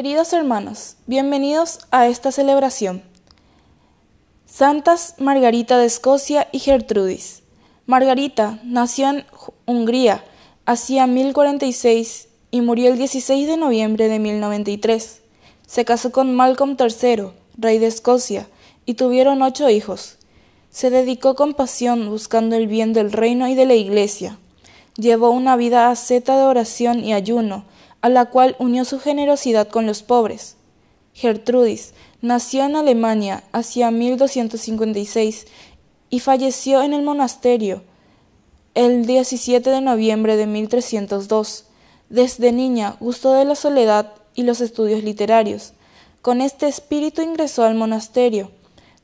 Queridos hermanos, bienvenidos a esta celebración. Santas Margarita de Escocia y Gertrudis. Margarita nació en Hungría hacia 1046 y murió el 16 de noviembre de 1093. Se casó con Malcolm III, rey de Escocia, y tuvieron ocho hijos. Se dedicó con pasión buscando el bien del reino y de la Iglesia. Llevó una vida asceta de oración y ayuno, a la cual unió su generosidad con los pobres. Gertrudis nació en Alemania hacia 1256 y falleció en el monasterio el 17 de noviembre de 1302. Desde niña gustó de la soledad y los estudios literarios. Con este espíritu ingresó al monasterio,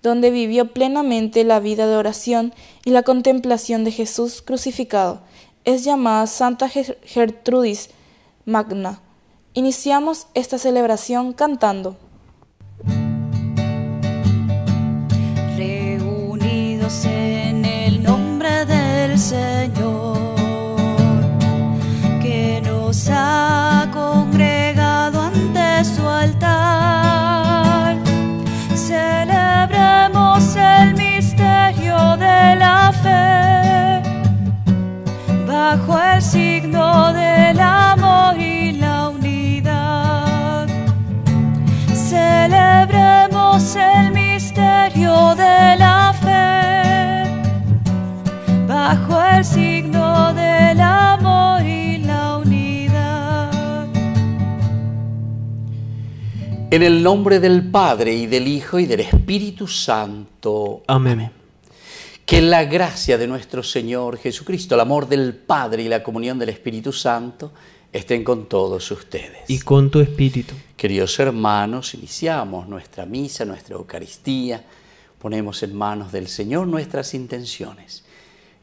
donde vivió plenamente la vida de oración y la contemplación de Jesús crucificado. Es llamada Santa Gertrudis magna. Iniciamos esta celebración cantando. Reunidos en el nombre del Señor, que nos ha congregado ante su altar, celebremos el misterio de la fe bajo el signo del En el nombre del Padre y del Hijo y del Espíritu Santo. Amén. Que la gracia de nuestro Señor Jesucristo, el amor del Padre y la comunión del Espíritu Santo estén con todos ustedes. Y con tu espíritu. Queridos hermanos, iniciamos nuestra misa, nuestra Eucaristía, ponemos en manos del Señor nuestras intenciones.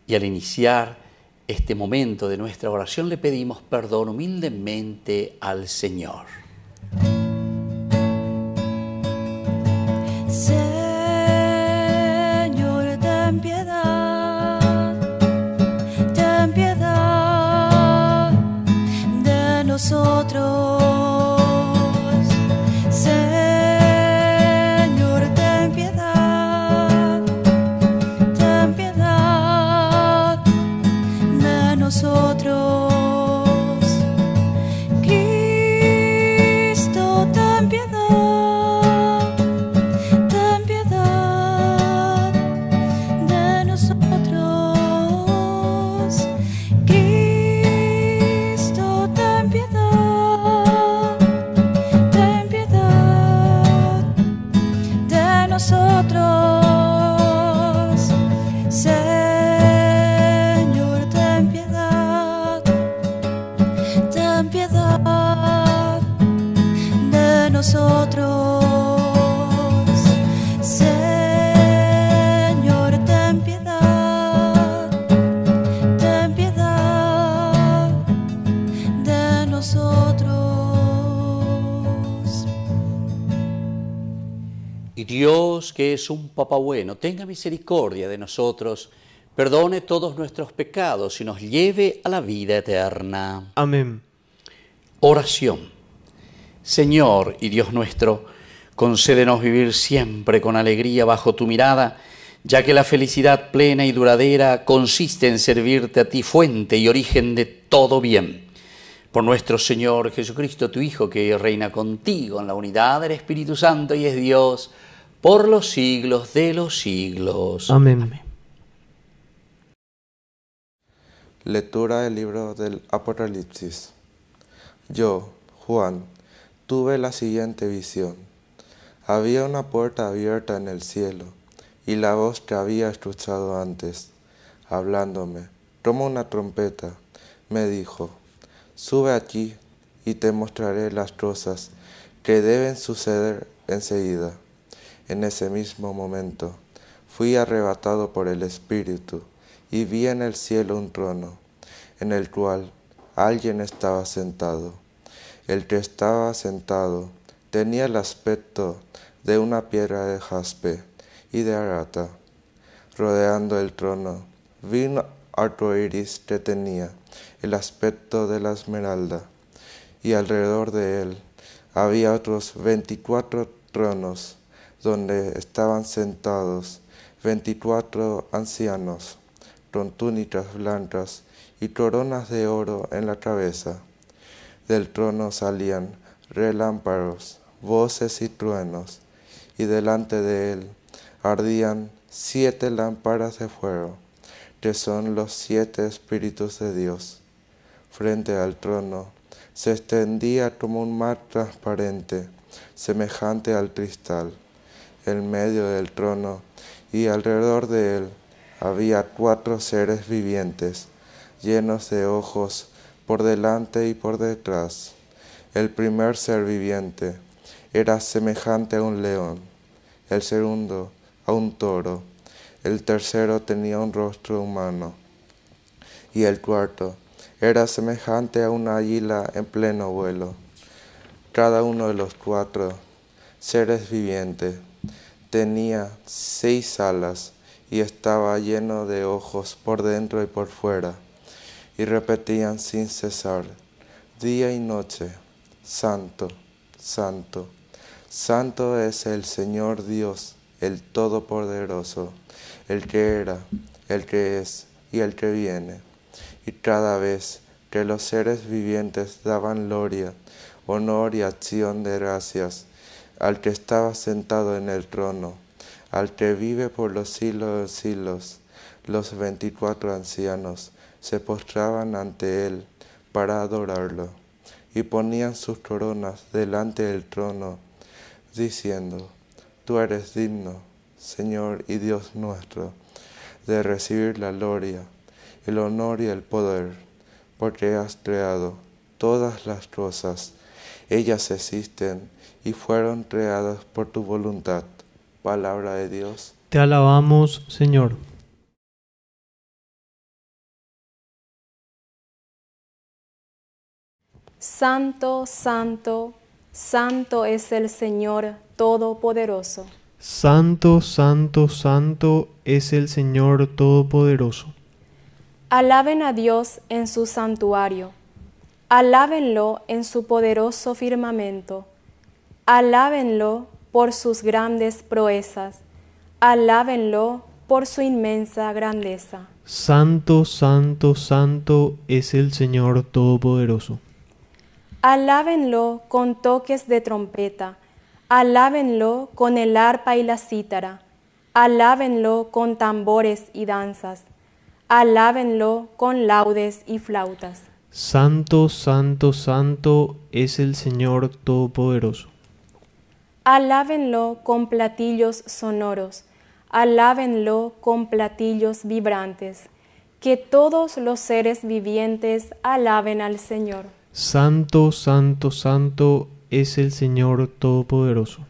Y al iniciar este momento de nuestra oración le pedimos perdón humildemente al Señor. Señor, es un Papa bueno, tenga misericordia de nosotros, perdone todos nuestros pecados y nos lleve a la vida eterna. Amén. Oración. Señor y Dios nuestro, concédenos vivir siempre con alegría bajo tu mirada, ya que la felicidad plena y duradera consiste en servirte a ti, fuente y origen de todo bien. Por nuestro Señor Jesucristo, tu Hijo, que reina contigo en la unidad del Espíritu Santo y es Dios por los siglos de los siglos. Amén. Lectura del libro del Apocalipsis. Yo, Juan, tuve la siguiente visión. Había una puerta abierta en el cielo, y la voz que había escuchado antes, hablándome, tomó una trompeta, me dijo, sube aquí y te mostraré las cosas que deben suceder enseguida. En ese mismo momento fui arrebatado por el Espíritu y vi en el cielo un trono, en el cual alguien estaba sentado. El que estaba sentado tenía el aspecto de una piedra de jaspe y de arata. Rodeando el trono vi un arco iris que tenía el aspecto de la esmeralda, y alrededor de él había otros veinticuatro tronos donde estaban sentados veinticuatro ancianos con túnicas blancas y coronas de oro en la cabeza. Del trono salían relámpagos, voces y truenos, y delante de él ardían siete lámparas de fuego, que son los siete espíritus de Dios. Frente al trono se extendía como un mar transparente, semejante al cristal. En medio del trono y alrededor de él había cuatro seres vivientes, llenos de ojos por delante y por detrás. El primer ser viviente era semejante a un león, el segundo a un toro, el tercero tenía un rostro humano, y el cuarto era semejante a una águila en pleno vuelo. Cada uno de los cuatro seres vivientes tenía seis alas y estaba lleno de ojos por dentro y por fuera, y repetían sin cesar, día y noche, Santo, Santo, Santo es el Señor Dios, el Todopoderoso, el que era, el que es y el que viene. Y cada vez que los seres vivientes daban gloria, honor y acción de gracias al que estaba sentado en el trono, al que vive por los siglos de los siglos, los veinticuatro ancianos se postraban ante él para adorarlo y ponían sus coronas delante del trono, diciendo, Tú eres digno, Señor y Dios nuestro, de recibir la gloria, el honor y el poder, porque has creado todas las cosas. Ellas existen y fueron creadas por tu voluntad. Palabra de Dios. Te alabamos, Señor. Santo, santo, santo es el Señor Todopoderoso. Santo, santo, santo es el Señor Todopoderoso. Alaben a Dios en su santuario. Alábenlo en su poderoso firmamento. Alábenlo por sus grandes proezas. Alábenlo por su inmensa grandeza. Santo, santo, santo es el Señor Todopoderoso. Alábenlo con toques de trompeta. Alábenlo con el arpa y la cítara. Alábenlo con tambores y danzas. Alábenlo con laudes y flautas. Santo, santo, santo es el Señor Todopoderoso. Alábenlo con platillos sonoros. Alábenlo con platillos vibrantes. Que todos los seres vivientes alaben al Señor. Santo, santo, santo es el Señor Todopoderoso.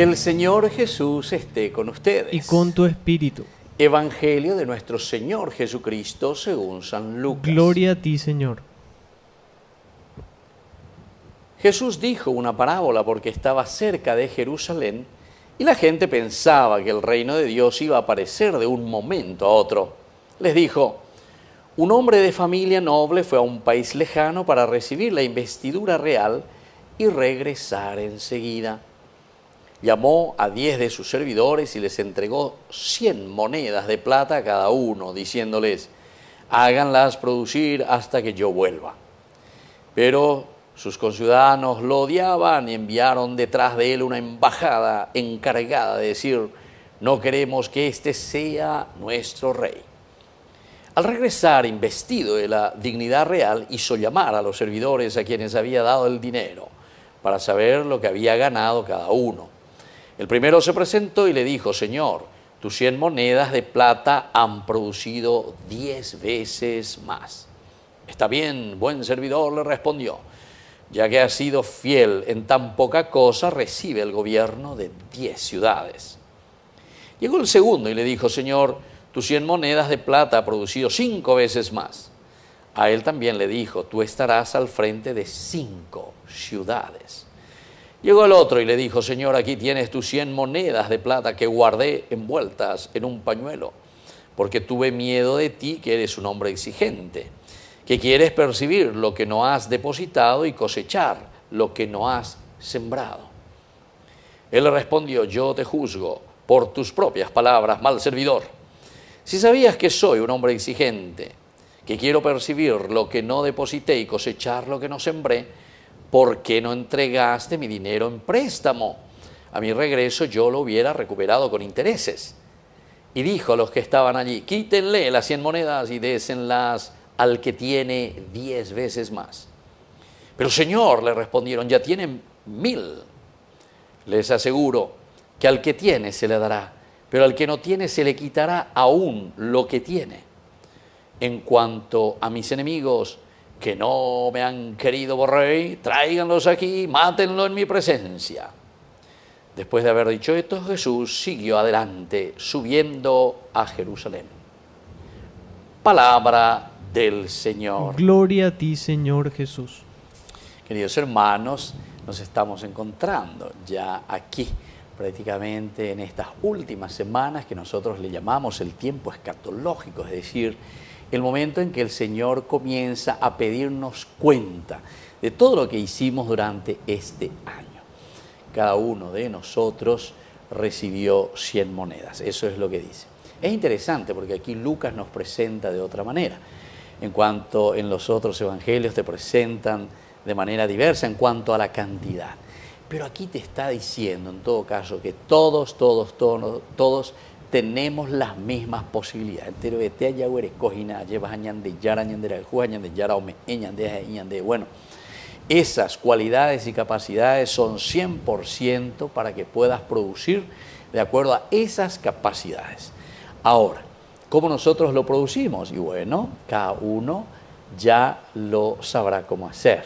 Que el Señor Jesús esté con ustedes. Y con tu espíritu. Evangelio de nuestro Señor Jesucristo según San Lucas. Gloria a ti, Señor. Jesús dijo una parábola porque estaba cerca de Jerusalén y la gente pensaba que el reino de Dios iba a aparecer de un momento a otro. Les dijo, un hombre de familia noble fue a un país lejano para recibir la investidura real y regresar enseguida. Llamó a diez de sus servidores y les entregó cien monedas de plata a cada uno, diciéndoles, háganlas producir hasta que yo vuelva. Pero sus conciudadanos lo odiaban y enviaron detrás de él una embajada encargada de decir, no queremos que éste sea nuestro rey. Al regresar, investido de la dignidad real, hizo llamar a los servidores a quienes había dado el dinero para saber lo que había ganado cada uno. El primero se presentó y le dijo, Señor, tus cien monedas de plata han producido diez veces más. Está bien, buen servidor, le respondió. Ya que has sido fiel en tan poca cosa, recibe el gobierno de diez ciudades. Llegó el segundo y le dijo, Señor, tus cien monedas de plata ha producido cinco veces más. A él también le dijo, tú estarás al frente de cinco ciudades. Llegó el otro y le dijo, Señor, aquí tienes tus cien monedas de plata que guardé envueltas en un pañuelo, porque tuve miedo de ti, que eres un hombre exigente, que quieres percibir lo que no has depositado y cosechar lo que no has sembrado. Él respondió, yo te juzgo por tus propias palabras, mal servidor. Si sabías que soy un hombre exigente, que quiero percibir lo que no deposité y cosechar lo que no sembré, ¿por qué no entregaste mi dinero en préstamo? A mi regreso yo lo hubiera recuperado con intereses. Y dijo a los que estaban allí, quítenle las cien monedas y désenlas al que tiene diez veces más. Pero Señor, le respondieron, ya tienen mil. Les aseguro que al que tiene se le dará, pero al que no tiene se le quitará aún lo que tiene. En cuanto a mis enemigos, que no me han querido por rey, tráiganlos aquí, mátenlo en mi presencia. Después de haber dicho esto, Jesús siguió adelante, subiendo a Jerusalén. Palabra del Señor. Gloria a ti, Señor Jesús. Queridos hermanos, nos estamos encontrando ya aquí, prácticamente en estas últimas semanas que nosotros le llamamos el tiempo escatológico, es decir, el momento en que el Señor comienza a pedirnos cuenta de todo lo que hicimos durante este año. Cada uno de nosotros recibió 100 monedas, eso es lo que dice. Es interesante porque aquí Lucas nos presenta de otra manera, en cuanto en los otros evangelios te presentan de manera diversa en cuanto a la cantidad. Pero aquí te está diciendo, en todo caso, que todos, todos, todos, todos tenemos las mismas posibilidades. Entero de te haya cojina, llevas añande, yara añandera, añande, yara ome, eñande, añande. Bueno, esas cualidades y capacidades son 100% para que puedas producir de acuerdo a esas capacidades. Ahora, ¿cómo nosotros lo producimos? Y bueno, cada uno ya lo sabrá cómo hacer.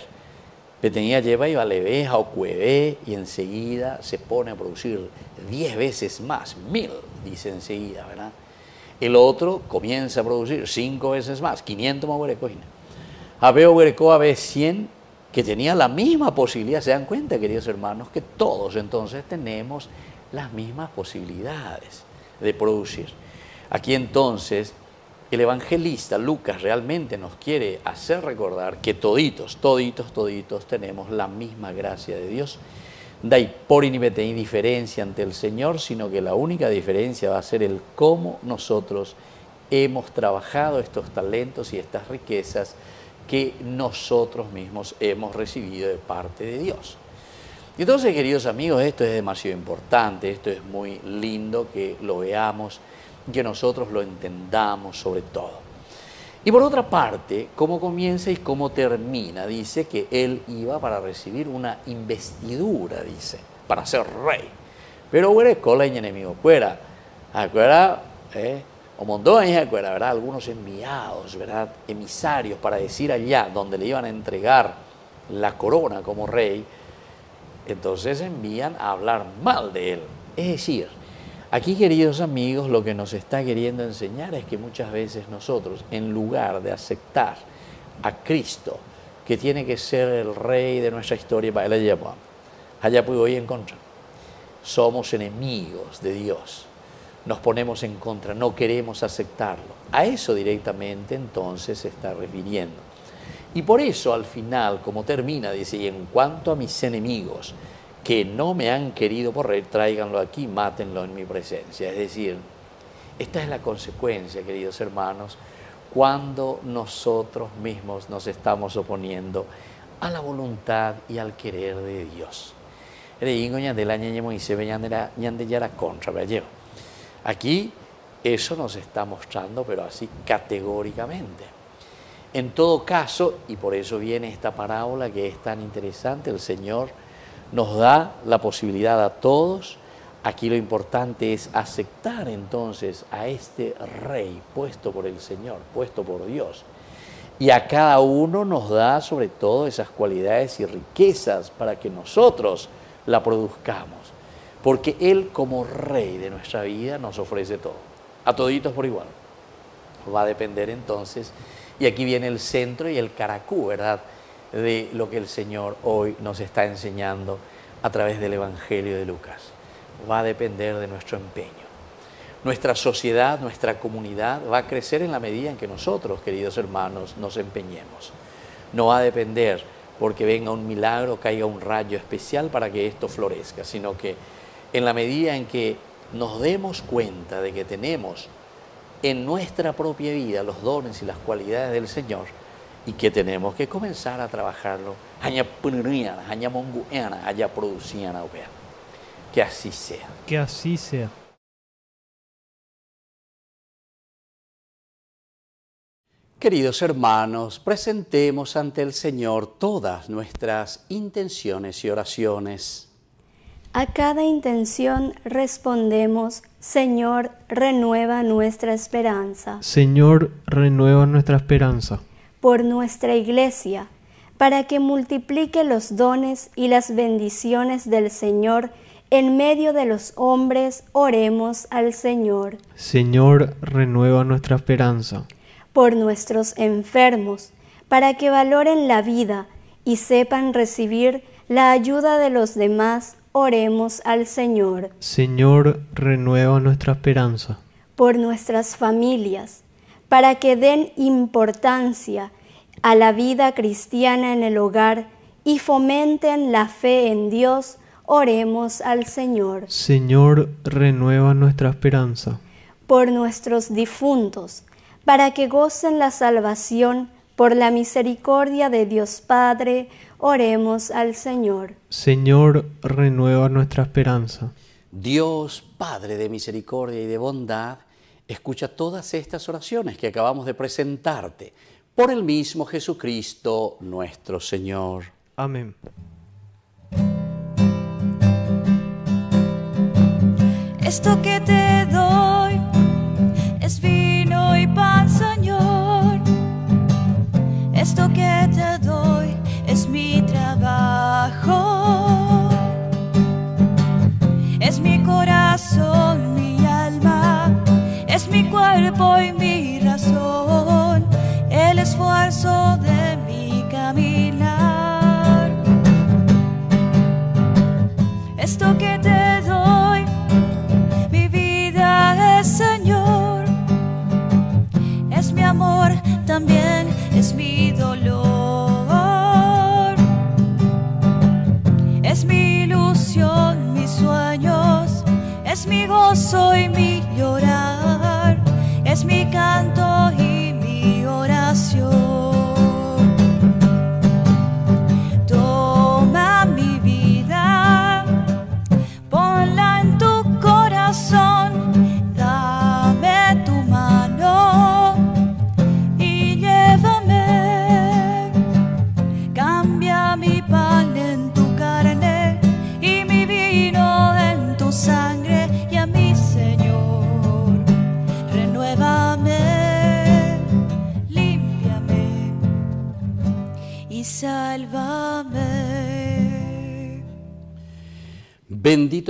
Petenía lleva y valeveja o cueve y enseguida se pone a producir 10 veces más, mil, dice enseguida, ¿verdad? El otro comienza a producir 5 veces más, 500 más huerecojina. Habeo huereco a 100 que tenía la misma posibilidad. ¿Se dan cuenta, queridos hermanos, que todos entonces tenemos las mismas posibilidades de producir? Aquí entonces el evangelista Lucas realmente nos quiere hacer recordar que toditos, toditos, toditos tenemos la misma gracia de Dios. Da por indiferencia ante el Señor, sino que la única diferencia va a ser el cómo nosotros hemos trabajado estos talentos y estas riquezas que nosotros mismos hemos recibido de parte de Dios. Entonces, queridos amigos, esto es demasiado importante, esto es muy lindo que lo veamos que nosotros lo entendamos sobre todo. Y por otra parte, cómo comienza y cómo termina, dice que él iba para recibir una investidura, dice, para ser rey. Pero huele cola y enemigo fuera. Acuerda, eh, o montones, acuerda, ¿verdad? Algunos enviados, ¿verdad? Emisarios para decir allá donde le iban a entregar la corona como rey. Entonces envían a hablar mal de él. Es decir, Aquí, queridos amigos, lo que nos está queriendo enseñar es que muchas veces nosotros, en lugar de aceptar a Cristo, que tiene que ser el rey de nuestra historia, allá puedo ir en contra. Somos enemigos de Dios. Nos ponemos en contra, no queremos aceptarlo. A eso directamente entonces se está refiriendo. Y por eso al final, como termina, dice, y en cuanto a mis enemigos, que no me han querido por rey, tráiganlo aquí, mátenlo en mi presencia. Es decir, esta es la consecuencia, queridos hermanos, cuando nosotros mismos nos estamos oponiendo a la voluntad y al querer de Dios. Aquí eso nos está mostrando, pero así categóricamente. En todo caso, y por eso viene esta parábola que es tan interesante, el Señor nos da la posibilidad a todos Aquí lo importante es aceptar entonces a este rey puesto por el Señor, puesto por Dios. Y a cada uno nos da sobre todo esas cualidades y riquezas para que nosotros la produzcamos. Porque Él como rey de nuestra vida nos ofrece todo, a toditos por igual. Va a depender entonces, y aquí viene el centro y el caracú, ¿verdad? De lo que el Señor hoy nos está enseñando a través del Evangelio de Lucas va a depender de nuestro empeño. Nuestra sociedad, nuestra comunidad va a crecer en la medida en que nosotros, queridos hermanos, nos empeñemos. No va a depender porque venga un milagro, caiga un rayo especial para que esto florezca, sino que en la medida en que nos demos cuenta de que tenemos en nuestra propia vida los dones y las cualidades del Señor y que tenemos que comenzar a trabajarlo, que así sea. Que así sea. Queridos hermanos, presentemos ante el Señor todas nuestras intenciones y oraciones. A cada intención respondemos, Señor, renueva nuestra esperanza. Señor, renueva nuestra esperanza. Por nuestra iglesia, para que multiplique los dones y las bendiciones del Señor en medio de los hombres, oremos al Señor. Señor, renueva nuestra esperanza. Por nuestros enfermos, para que valoren la vida y sepan recibir la ayuda de los demás, oremos al Señor. Señor, renueva nuestra esperanza. Por nuestras familias, para que den importancia a la vida cristiana en el hogar y fomenten la fe en Dios, Oremos al Señor. Señor, renueva nuestra esperanza. Por nuestros difuntos, para que gocen la salvación por la misericordia de Dios Padre, oremos al Señor. Señor, renueva nuestra esperanza. Dios Padre de misericordia y de bondad, escucha todas estas oraciones que acabamos de presentarte por el mismo Jesucristo nuestro Señor. Amén. Esto que te doy es vino y pan, Señor. Esto que te doy es mi trabajo. Es mi corazón, mi alma, es mi cuerpo y mi esfuerzo de mi caminar. Esto que te doy Señor. Es mi amor, también es mi dolor. Es mi ilusión, mis sueños. Es mi gozo y mi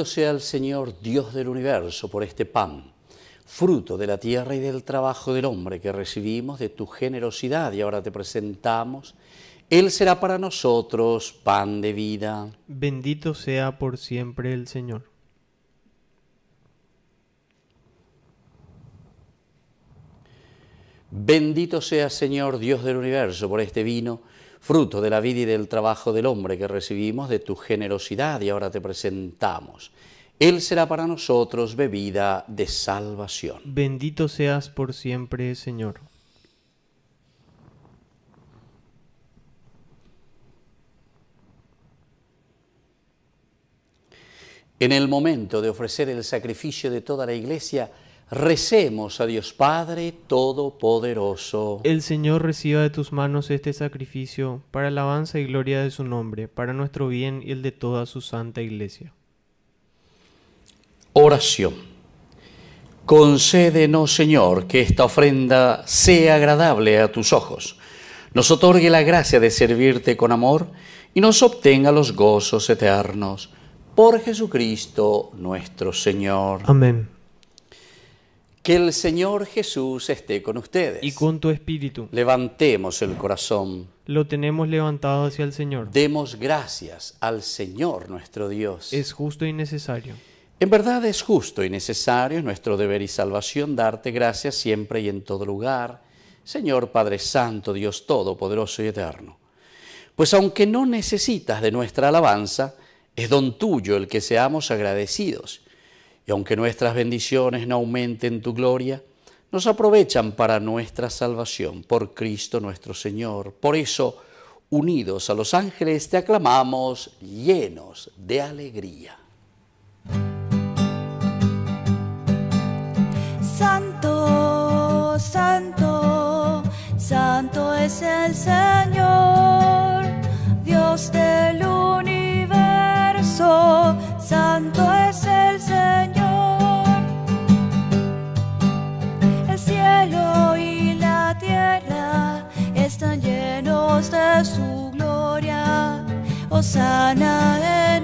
Bendito sea el Señor, Dios del universo, por este pan, fruto de la tierra y del trabajo del hombre que recibimos de tu generosidad y ahora te presentamos. Él será para nosotros pan de vida. Bendito sea por siempre el Señor. Bendito sea Señor Dios del universo por este vino fruto de la vida y del trabajo del hombre que recibimos de tu generosidad y ahora te presentamos. Él será para nosotros bebida de salvación. Bendito seas por siempre, Señor. En el momento de ofrecer el sacrificio de toda la iglesia, recemos a Dios Padre Todopoderoso. El Señor reciba de tus manos este sacrificio para alabanza y gloria de su nombre, para nuestro bien y el de toda su santa iglesia. Oración. Concédenos, Señor, que esta ofrenda sea agradable a tus ojos, nos otorgue la gracia de servirte con amor y nos obtenga los gozos eternos. Por Jesucristo nuestro Señor. Amén. Que el Señor Jesús esté con ustedes. Y con tu espíritu. Levantemos el corazón. Lo tenemos levantado hacia el Señor. Demos gracias al Señor nuestro Dios. Es justo y necesario. En verdad es justo y necesario, es nuestro deber y salvación, darte gracias siempre y en todo lugar, Señor Padre Santo, Dios Todopoderoso y Eterno. Pues aunque no necesitas de nuestra alabanza, es don tuyo el que seamos agradecidos. Y aunque nuestras bendiciones no aumenten tu gloria, nos aprovechan para nuestra salvación por Cristo nuestro Señor. Por eso, unidos a los ángeles, te aclamamos llenos de alegría. Santo, santo, santo es el Señor, Dios del universo, santo su gloria, Osana en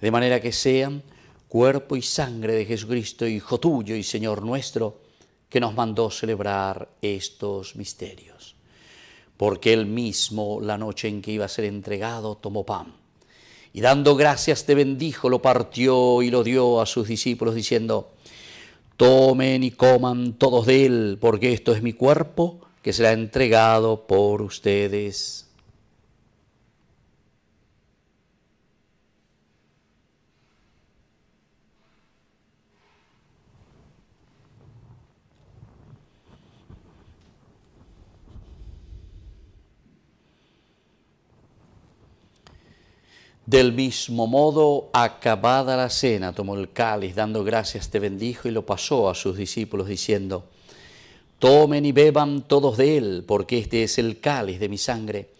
de manera que sean cuerpo y sangre de Jesucristo, Hijo tuyo y Señor nuestro, que nos mandó celebrar estos misterios. Porque él mismo, la noche en que iba a ser entregado, tomó pan y dando gracias te bendijo, lo partió y lo dio a sus discípulos diciendo, tomen y coman todos de él, porque esto es mi cuerpo que será entregado por ustedes. Del mismo modo, acabada la cena, tomó el cáliz, dando gracias, te bendijo y lo pasó a sus discípulos, diciendo, Tomen y beban todos de él, porque este es el cáliz de mi sangre,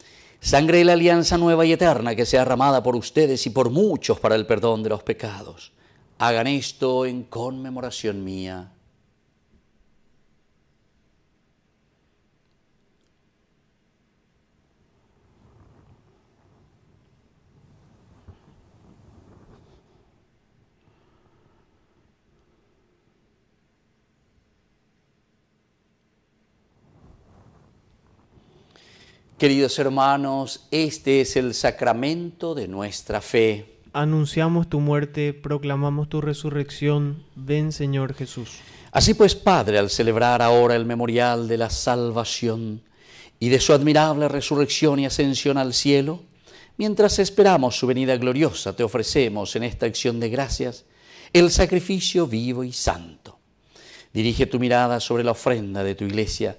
sangre de la alianza nueva y eterna que sea derramada por ustedes y por muchos para el perdón de los pecados. Hagan esto en conmemoración mía. Queridos hermanos, este es el sacramento de nuestra fe. Anunciamos tu muerte, proclamamos tu resurrección. Ven, Señor Jesús. Así pues, Padre, al celebrar ahora el memorial de la salvación, y de su admirable resurrección y ascensión al cielo, mientras esperamos su venida gloriosa, te ofrecemos en esta acción de gracias el sacrificio vivo y santo. Dirige tu mirada sobre la ofrenda de tu iglesia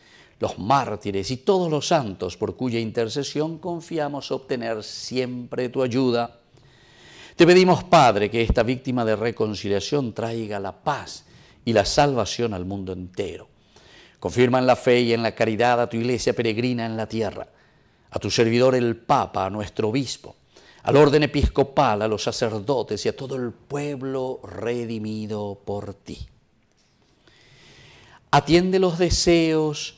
los mártires y todos los santos por cuya intercesión confiamos obtener siempre tu ayuda te pedimos, Padre, que esta víctima de reconciliación traiga la paz y la salvación al mundo entero. Confirma en la fe y en la caridad a tu iglesia peregrina en la tierra, a tu servidor el Papa, a nuestro obispo, al orden episcopal, a los sacerdotes y a todo el pueblo redimido por ti. Atiende los deseos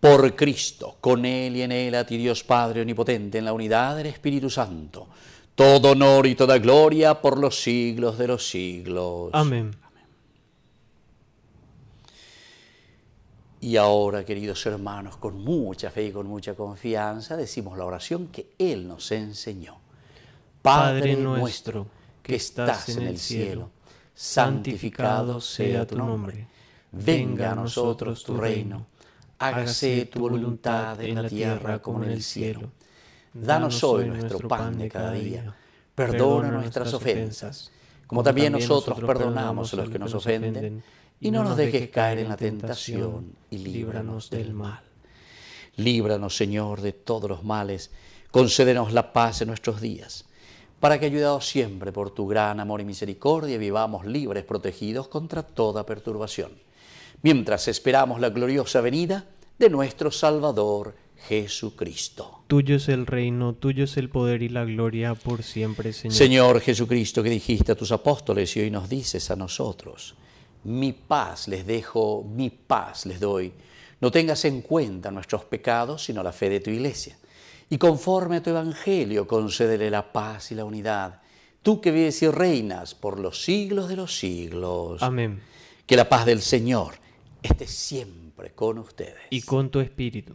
Por Cristo, con Él y en Él, a ti Dios Padre Omnipotente, en la unidad del Espíritu Santo, todo honor y toda gloria por los siglos de los siglos. Amén. Y ahora, queridos hermanos, con mucha fe y con mucha confianza, decimos la oración que Él nos enseñó. Padre, nuestro, que estás en el cielo, santificado sea tu nombre. Venga a nosotros tu reino. Hágase tu voluntad en la tierra como en el cielo. Danos hoy nuestro pan de cada día. Perdona nuestras ofensas, como también nosotros perdonamos a los que nos ofenden. Y no nos dejes caer en la tentación y líbranos del mal. Líbranos, Señor, de todos los males. Concédenos la paz en nuestros días, para que, ayudados siempre por tu gran amor y misericordia, vivamos libres, protegidos contra toda perturbación, mientras esperamos la gloriosa venida de nuestro Salvador Jesucristo. Tuyo es el reino, tuyo es el poder y la gloria por siempre, Señor. Señor Jesucristo, que dijiste a tus apóstoles y hoy nos dices a nosotros, mi paz les dejo, mi paz les doy. No tengas en cuenta nuestros pecados, sino la fe de tu iglesia. Y conforme a tu evangelio, concédele la paz y la unidad. Tú que vives y reinas por los siglos de los siglos. Amén. Que la paz del Señor esté siempre con ustedes. Y con tu espíritu.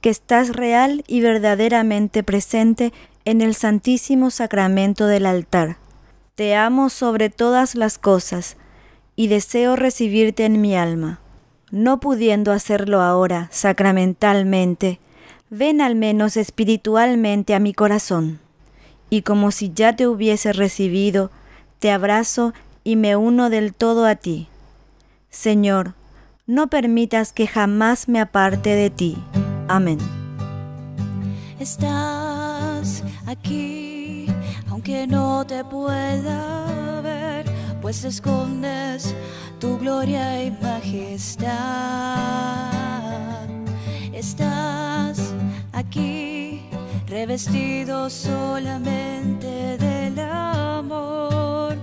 que estás real y verdaderamente presente en el Santísimo Sacramento del altar. Te amo sobre todas las cosas y deseo recibirte en mi alma. No pudiendo hacerlo ahora sacramentalmente, ven al menos espiritualmente a mi corazón. Y como si ya te hubiese recibido, te abrazo y me uno del todo a ti. Señor, no permitas que jamás me aparte de ti. Amén. Estás aquí, aunque no te pueda ver, pues escondes tu gloria y majestad. Estás aquí, revestido solamente del amor,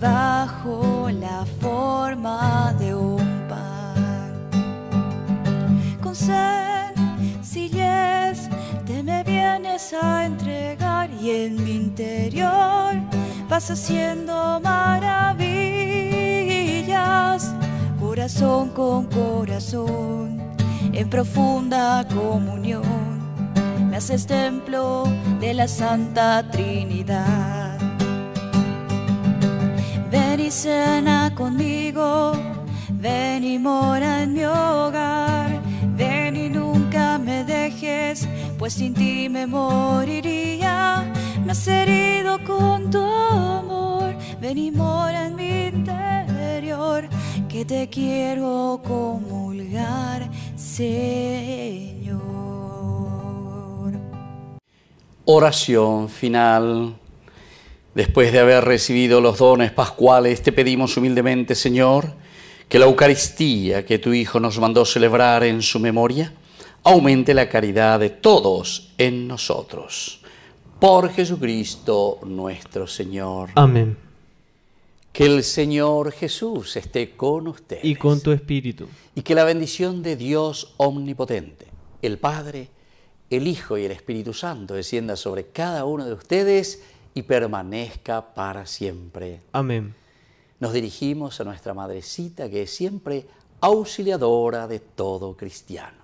bajo la forma de un a entregar y en mi interior vas haciendo maravillas, corazón con corazón, en profunda comunión. Me haces templo de la Santa Trinidad. Ven y cena conmigo, ven y mora en mi hogar, pues sin ti me moriría. Me has herido con tu amor, ven y mora en mi interior, que te quiero comulgar, Señor. Oración final. Después de haber recibido los dones pascuales, te pedimos humildemente, Señor, que la Eucaristía que tu Hijo nos mandó celebrar en su memoria aumente la caridad de todos en nosotros. Por Jesucristo nuestro Señor. Amén. Que el Señor Jesús esté con ustedes. Y con tu espíritu. Y que la bendición de Dios omnipotente, el Padre, el Hijo y el Espíritu Santo descienda sobre cada uno de ustedes y permanezca para siempre. Amén. Nos dirigimos a nuestra madrecita que es siempre auxiliadora de todo cristiano.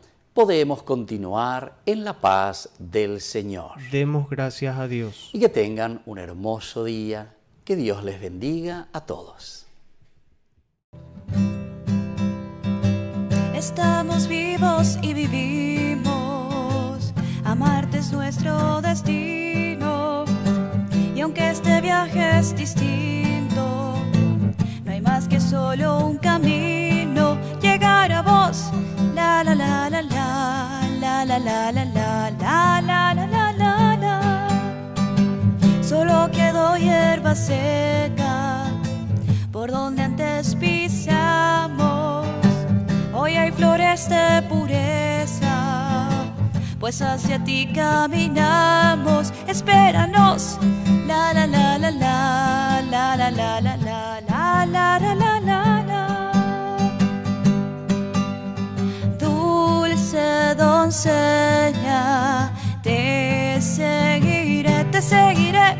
podemos continuar en la paz del Señor. Demos gracias a Dios. Y que tengan un hermoso día, que Dios les bendiga a todos. Estamos vivos y vivimos, amarte es nuestro destino. Y aunque este viaje es distinto, no hay más que solo un camino, llegar a vos. La la la la la la la la la la la la la la. Solo quedó hierba seca por donde antes pisamos. Hoy hay flores de pureza, pues hacia ti caminamos. Espéranos. La la la la la la la la la la la la la la la doncella, te seguiré, te seguiré,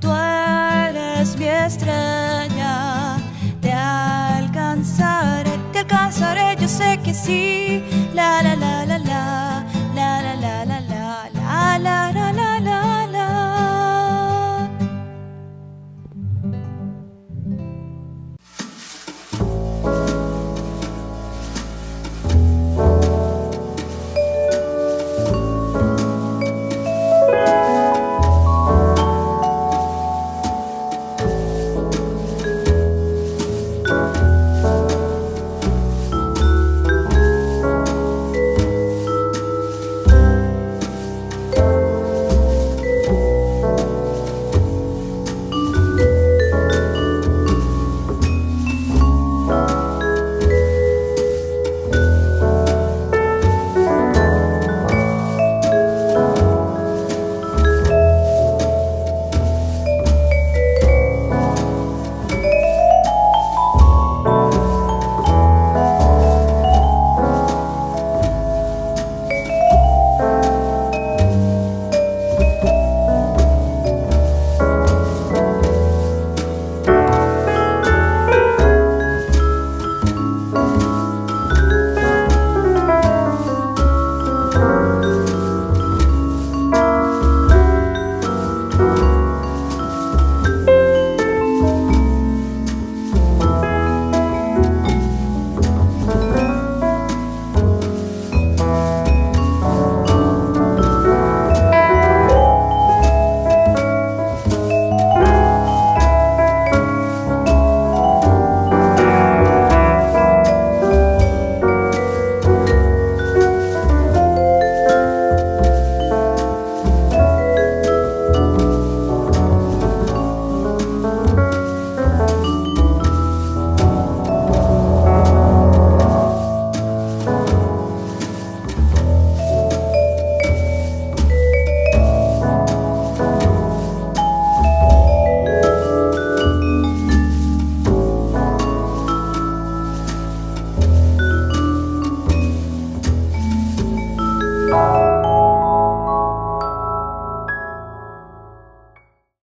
tú eres mi estrella, te alcanzaré, te alcanzaré, yo sé que sí, la la la la, la. La la la la, la. La la la.